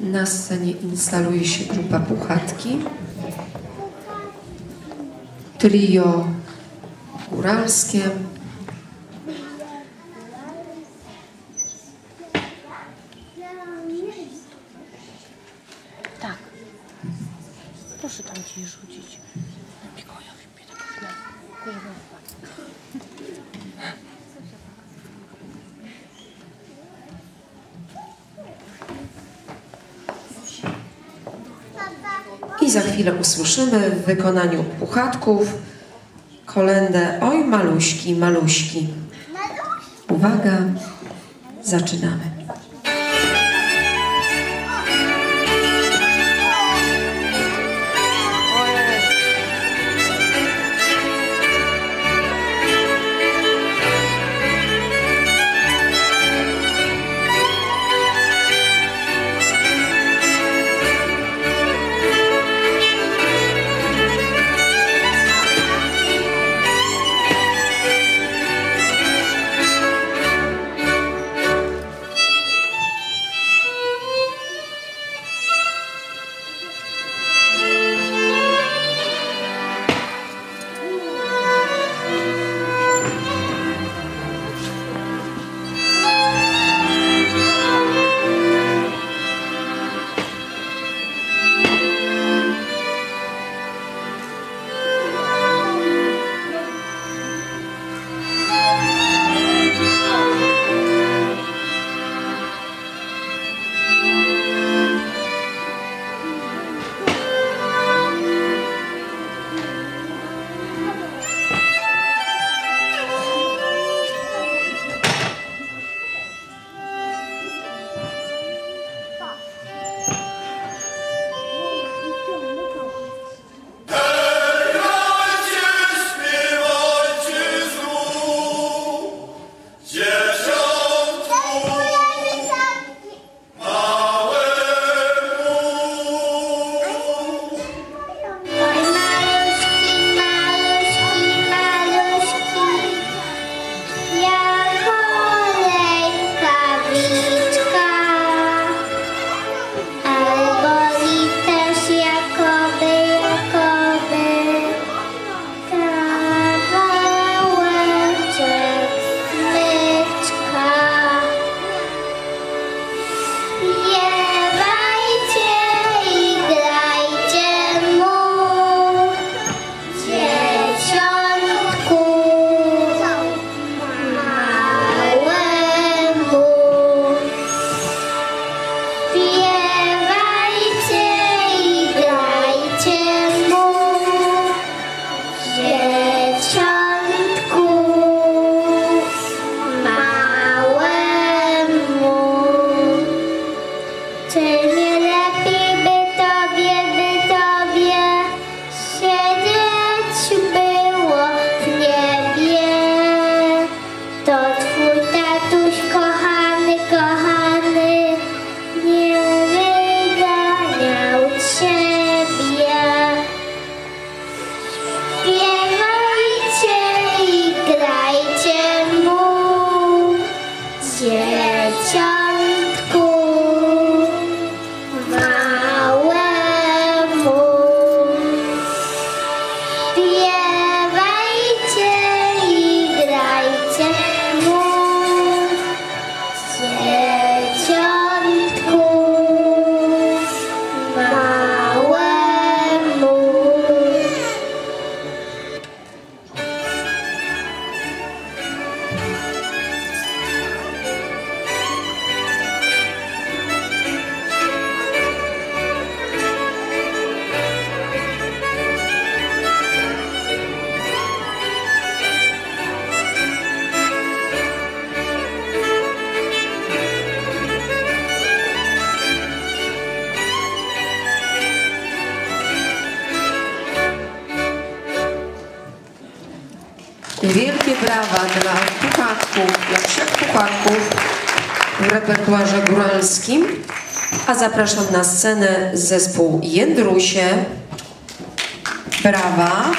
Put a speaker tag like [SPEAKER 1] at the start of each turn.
[SPEAKER 1] Na scenie instaluje się grupa Puchatki. Trio góralskie.
[SPEAKER 2] Tak. Proszę tam gdzieś rzucić. Mikołajowi tak
[SPEAKER 1] za chwilę usłyszymy w wykonaniu Puchatków kolendę Oj maluśki, maluśki. Uwaga, zaczynamy. Wielkie brawa dla puchatków, dla trzech puchatków w repertuarze góralskim. A zapraszam na scenę zespół Jędrusie. Brawa.